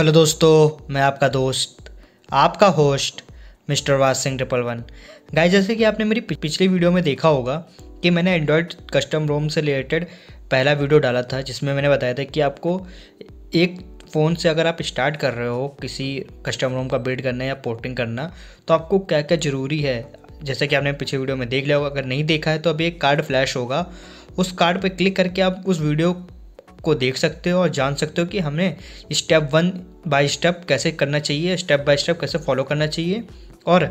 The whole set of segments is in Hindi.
हेलो दोस्तों, मैं आपका दोस्त, आपका होस्ट मिस्टर वाज सिंह ट्रिपल वन। गाय जैसे कि आपने मेरी पिछली वीडियो में देखा होगा कि मैंने एंड्रॉयड कस्टम रोम से रिलेटेड पहला वीडियो डाला था, जिसमें मैंने बताया था कि आपको एक फ़ोन से अगर आप स्टार्ट कर रहे हो किसी कस्टम रोम का बिल्ड करना या पोर्टिंग करना तो आपको क्या क्या ज़रूरी है? जैसे कि आपने पिछले वीडियो में देख लिया होगा, अगर नहीं देखा है तो अभी एक कार्ड फ्लैश होगा, उस कार्ड पर क्लिक करके आप उस वीडियो को देख सकते हो और जान सकते हो कि हमें स्टेप वन बाय स्टेप कैसे करना चाहिए स्टेप बाय स्टेप कैसे फॉलो करना चाहिए और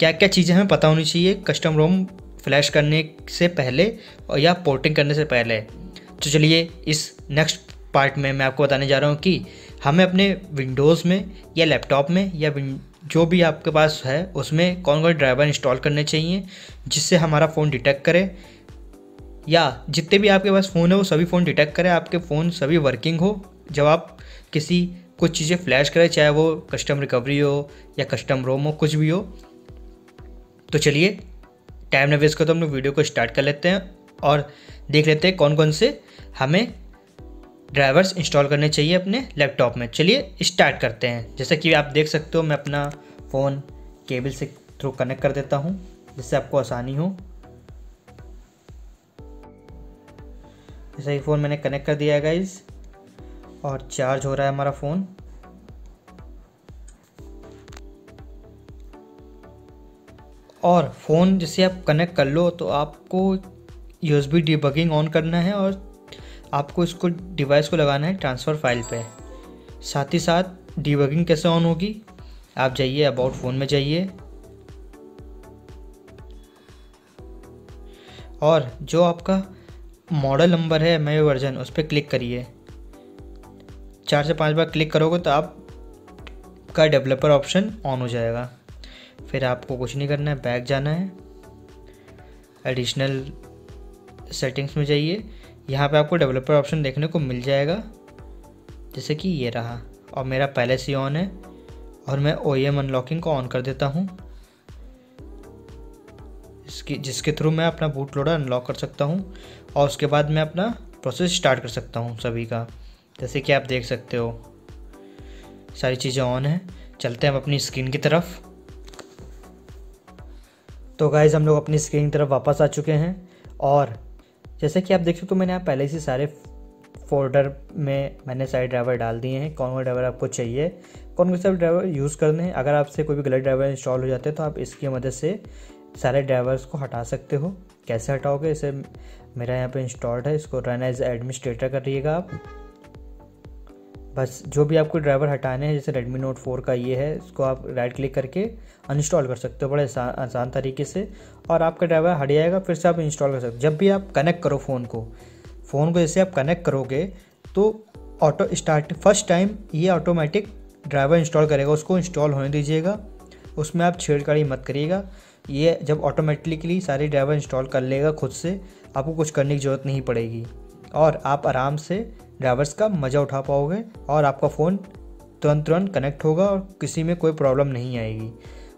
क्या क्या चीज़ें हमें पता होनी चाहिए कस्टम रोम फ्लैश करने से पहले और या पोर्टिंग करने से पहले। तो चलिए इस नेक्स्ट पार्ट में मैं आपको बताने जा रहा हूँ कि हमें अपने विंडोज़ में या लैपटॉप में या जो भी आपके पास है, उसमें कौन कौन ड्राइवर इंस्टॉल करने चाहिए, जिससे हमारा फ़ोन डिटेक्ट करे या जितने भी आपके पास फ़ोन है, वो सभी फ़ोन डिटेक्ट करें, आपके फ़ोन सभी वर्किंग हो। जब आप किसी कुछ चीज़ें फ्लैश करें, चाहे वो कस्टम रिकवरी हो या कस्टम रोम हो, कुछ भी हो तो चलिए टाइम न वेस्ट कर तो हम लोग वीडियो को स्टार्ट कर लेते हैं और देख लेते हैं कौन कौन से हमें ड्राइवर्स इंस्टॉल करने चाहिए अपने लैपटॉप में। चलिए स्टार्ट करते हैं। जैसे कि आप देख सकते हो, मैं अपना फ़ोन केबल से थ्रू कनेक्ट कर देता हूँ, जिससे आपको आसानी हो। जैसे ही फ़ोन मैंने कनेक्ट कर दिया है गाइज़ और चार्ज हो रहा है हमारा फ़ोन और फ़ोन जैसे आप कनेक्ट कर लो तो आपको यू डिबगिंग ऑन करना है और आपको इसको डिवाइस को लगाना है ट्रांसफ़र फ़ाइल पे. साथ ही साथ डिबगिंग कैसे ऑन होगी? आप जाइए अबाउट फ़ोन में जाइए. और जो आपका मॉडल नंबर है, मे वर्जन उस पर क्लिक करिए। चार से पाँच बार क्लिक करोगे तो आप का डेवलपर ऑप्शन ऑन हो जाएगा। फिर आपको कुछ नहीं करना है बैक जाना है। एडिशनल सेटिंग्स में जाइए। यहाँ पे आपको डेवलपर ऑप्शन देखने को मिल जाएगा। जैसे कि ये रहा। और मेरा पहले से ऑन है। और मैं ओ एम अनलॉकिंग को ऑन कर देता हूँ। इसकी जिसके थ्रू मैं अपना बूट लोडर अनलॉक कर सकता हूँ और उसके बाद मैं अपना प्रोसेस स्टार्ट कर सकता हूँ सभी का। जैसे कि आप देख सकते हो, सारी चीज़ें ऑन हैं। चलते हैं हम अपनी स्क्रीन की तरफ़। तो गाइज़ हम लोग अपनी स्क्रीन की तरफ़ वापस आ चुके हैं और जैसे कि आप देख सकते हो, मैंने आप पहले से सारे फोल्डर में मैंने सारे ड्राइवर डाल दिए हैं। कौन कौन ड्राइवर आपको चाहिए, कौन कौन से ड्राइवर यूज़ करने हैं। अगर आपसे कोई भी गलत ड्राइवर इंस्टॉल हो जाते हैं तो आप इसकी मदद से सारे ड्राइवर्स को हटा सकते हो। कैसे हटाओगे? इसे मेरा यहाँ पे इंस्टॉल्ड है। इसको रन एज एडमिनिस्ट्रेटर करिएगा आप। बस, जो भी आपको ड्राइवर हटाने हैं, जैसे रेडमी नोट फोर का ये है, इसको आप राइट क्लिक करके अनइंस्टॉल कर सकते हो बड़े आसान तरीके से। और आपका ड्राइवर हट जाएगा, फिर से आप इंस्टॉल कर सकते हो। जब भी आप कनेक्ट करो फ़ोन को फ़ोन को जैसे आप कनेक्ट करोगे तो ऑटो स्टार्ट फ़र्स्ट टाइम ये ऑटोमेटिक ड्राइवर इंस्टॉल करेगा, उसको इंस्टॉल होने दीजिएगा। उसमें आप छेड़छाड़ी मत करिएगा। ये जब ऑटोमेटिकली सारे ड्राइवर इंस्टॉल कर लेगा खुद से, आपको कुछ करने की ज़रूरत नहीं पड़ेगी। और आप आराम से ड्राइवर्स का मज़ा उठा पाओगे और आपका फ़ोन तुरंत तुरंत कनेक्ट होगा और किसी में कोई प्रॉब्लम नहीं आएगी।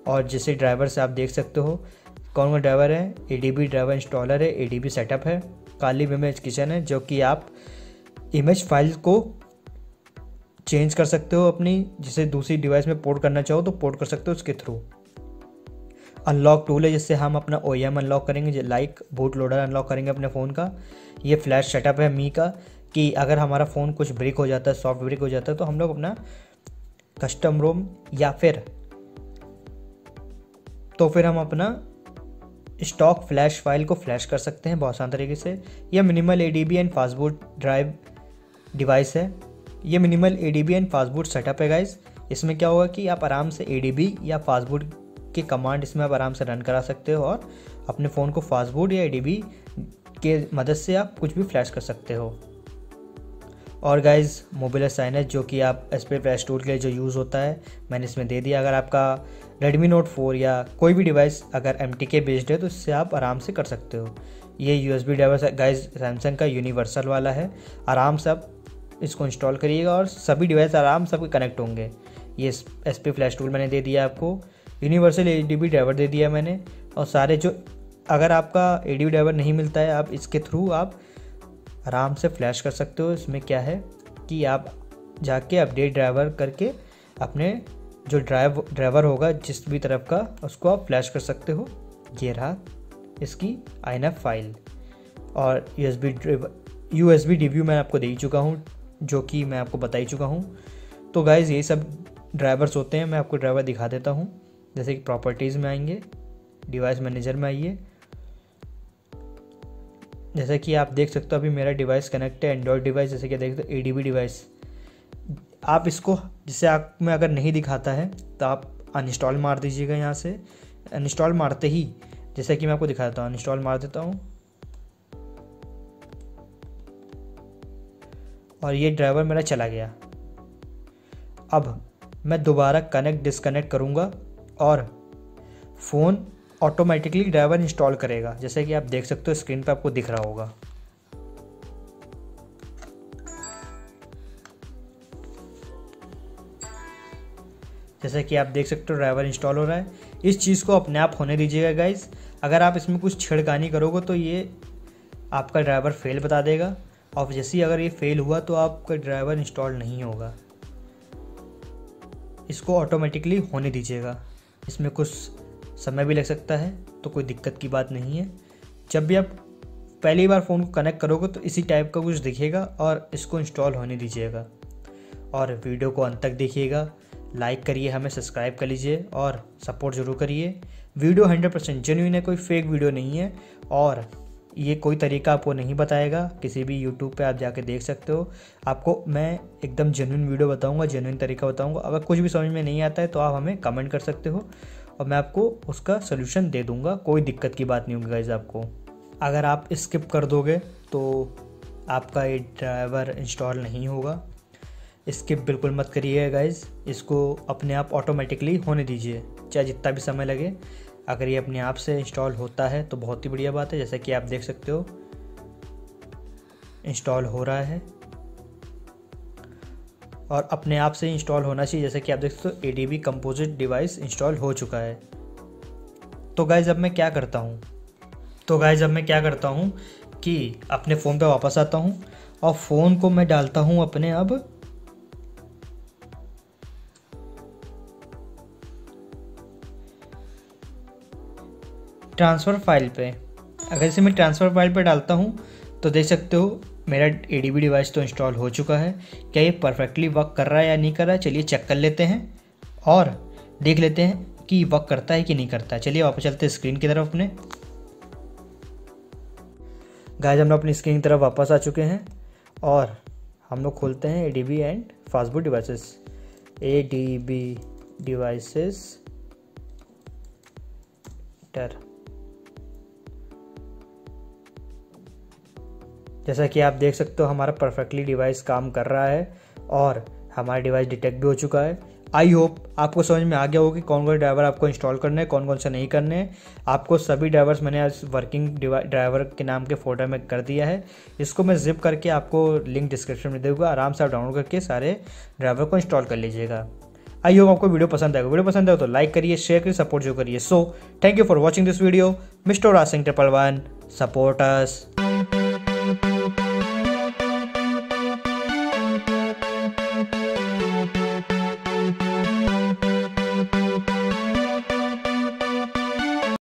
और जैसे ड्राइवर से आप देख सकते हो, कौन कौन ड्राइवर है? ए ड्राइवर इंस्टॉलर है ए सेटअप है काली इमेज किचन है, जो कि आप इमेज फ़ाइल को चेंज कर सकते हो अपनी, जिसे दूसरी डिवाइस में पोर्ट करना चाहो तो पोर्ट कर सकते हो उसके थ्रू अनलॉक टूल है, जिससे हम अपना ओएम अनलॉक करेंगे लाइक बूट लोडर अनलॉक करेंगे अपने फ़ोन का। ये फ्लैश सेटअप है मी का, कि अगर हमारा फ़ोन कुछ ब्रेक हो जाता है सॉफ्ट ब्रेक हो जाता है तो हम लोग अपना कस्टम रोम या फिर तो फिर हम अपना स्टॉक फ्लैश फ़ाइल को फ्लैश कर सकते हैं बहुत आसान तरीके से। यह minimal A D B and fastboot drive device है। ये minimal A D B and fastboot setup है गाइस इसमें क्या होगा कि आप आराम से ए डी बी या फास्टबूट की कमांड इसमें आप आराम से रन करा सकते हो और अपने फ़ोन को फास्टबूट या ए के मदद से आप कुछ भी फ्लैश कर सकते हो। और गाइज़ मोबाइल साइनेज जो कि आप एस पे फ्लैश टूल के लिए जो यूज़ होता है, मैंने इसमें दे दिया। अगर आपका रेडमी नोट फोर या कोई भी डिवाइस अगर एम टी के बेस्ड है तो इससे आप आराम से कर सकते हो। ये U S B device guys Samsung का यूनिवर्सल वाला है। आराम से आप इसको इंस्टॉल करिएगा और सभी डिवाइस आराम से आपके कनेक्ट होंगे। ये एस पी फ्लैश टूल मैंने दे दिया आपको। यूनिवर्सल ए डी ड्राइवर दे दिया मैंने। और सारे जो, अगर आपका ए डी ड्राइवर नहीं मिलता है, आप इसके थ्रू आप आराम से फ्लैश कर सकते हो। इसमें क्या है कि आप जाके अपडेट ड्राइवर करके अपने जो ड्राइव ड्राइवर होगा, जिस भी तरफ़ का, उसको आप फ्लैश कर सकते हो। ये रहा इसकी आई फ़ाइल और U S B U S B डिव्यू मैं आपको दे ही चुका हूँ, जो कि मैं आपको बता ही चुका हूँ। तो गाइज़ ये सब ड्राइवर्स होते हैं, मैं आपको ड्राइवर दिखा देता हूँ। जैसे कि प्रॉपर्टीज़ में आएँगे डिवाइस मैनेजर में आइए। जैसे कि आप देख सकते हो, अभी मेरा डिवाइस कनेक्ट है एंड्रॉयड डिवाइस जैसे कि देख सकते हो ए डी बी डिवाइस आप इसको, जिसे आप, में अगर नहीं दिखाता है तो आप अनइंस्टॉल मार दीजिएगा यहाँ से। अनइंस्टॉल मारते ही, जैसे कि मैं आपको दिखा देता हूँ अनइंस्टॉल मार देता हूँ। और ये ड्राइवर मेरा चला गया। अब मैं दोबारा कनेक्ट डिसकनेक्ट करूँगा। और फ़ोन ऑटोमेटिकली ड्राइवर इंस्टॉल करेगा। जैसे कि आप देख सकते हो स्क्रीन पर आपको दिख रहा होगा। जैसे कि आप देख सकते हो ड्राइवर इंस्टॉल हो रहा है। इस चीज़ को अपने आप होने दीजिएगा गाइज़ अगर आप इसमें कुछ छिड़कानी करोगे तो ये आपका ड्राइवर फेल बता देगा। और जैसे ही अगर ये फेल हुआ तो आपका ड्राइवर इंस्टॉल नहीं होगा। इसको ऑटोमेटिकली होने दीजिएगा। इसमें कुछ समय भी लग सकता है तो कोई दिक्कत की बात नहीं है। जब भी आप पहली बार फ़ोन को कनेक्ट करोगे तो इसी टाइप का कुछ दिखेगा और इसको इंस्टॉल होने दीजिएगा। और वीडियो को अंत तक देखिएगा। लाइक करिए, हमें सब्सक्राइब कर लीजिए और सपोर्ट ज़रूर करिए। वीडियो हंड्रेड परसेंट जेन्यून है, कोई फेक वीडियो नहीं है और ये कोई तरीका आपको नहीं बताएगा, किसी भी यूट्यूब पे आप जाके देख सकते हो। आपको मैं एकदम जेन्यून वीडियो बताऊँगा जेन्यून तरीका बताऊँगा। अगर कुछ भी समझ में नहीं आता है तो आप हमें कमेंट कर सकते हो और मैं आपको उसका सोल्यूशन दे दूँगा। कोई दिक्कत की बात नहीं होगी गाइज़ आपको। अगर आप स्किप कर दोगे तो आपका ये ड्राइवर इंस्टॉल नहीं होगा। स्किप बिल्कुल मत करिए गाइज़ इसको अपने आप ऑटोमेटिकली होने दीजिए। चाहे जितना भी समय लगे अगर ये अपने आप से इंस्टॉल होता है तो बहुत ही बढ़िया बात है। जैसा कि आप देख सकते हो इंस्टॉल हो रहा है। और अपने आप से इंस्टॉल होना चाहिए। जैसे कि आप देख सकते हो A D B composite device install हो चुका है। तो गाइज़ अब मैं क्या करता हूँ? तो गाइज़ अब मैं क्या करता हूँ कि अपने फ़ोन पे वापस आता हूँ और फ़ोन को मैं डालता हूँ अपने अब ट्रांसफ़र फ़ाइल पे। अगर इसे मैं ट्रांसफ़र फ़ाइल पे डालता हूँ तो देख सकते हो मेरा एडीबी डिवाइस तो इंस्टॉल हो चुका है। क्या ये परफेक्टली वर्क कर रहा है या नहीं कर रहा है? चलिए चेक कर लेते हैं। और देख लेते हैं कि वर्क करता है कि नहीं करता है। चलिए वापस चलते हैं स्क्रीन की तरफ़ अपने। गाय हम लोग अपनी स्क्रीन की तरफ़ वापस आ चुके हैं और हम लोग खोलते हैं A D B and fastboot devices A D B devices जैसा कि आप देख सकते हो, हमारा परफेक्टली डिवाइस काम कर रहा है और हमारा डिवाइस डिटेक्ट भी हो चुका है। आई होप आपको समझ में आ गया होगा कि कौन कौन ड्राइवर आपको इंस्टॉल करने हैं, कौन कौन से नहीं करने हैं। आपको सभी ड्राइवर्स मैंने आज वर्किंग ड्राइवर के नाम के फोल्डर में कर दिया है। इसको मैं जिप करके आपको लिंक डिस्क्रिप्शन में दूँगा। आराम से आप डाउनलोड करके सारे ड्राइवर को इंस्टॉल कर लीजिएगा। आई होप आपको वीडियो पसंद आएगा। वीडियो पसंद आए तो लाइक करिए शेयर करिए सपोर्ट जो करिए। So thank you for watching this video mister रासिंग triple one supporters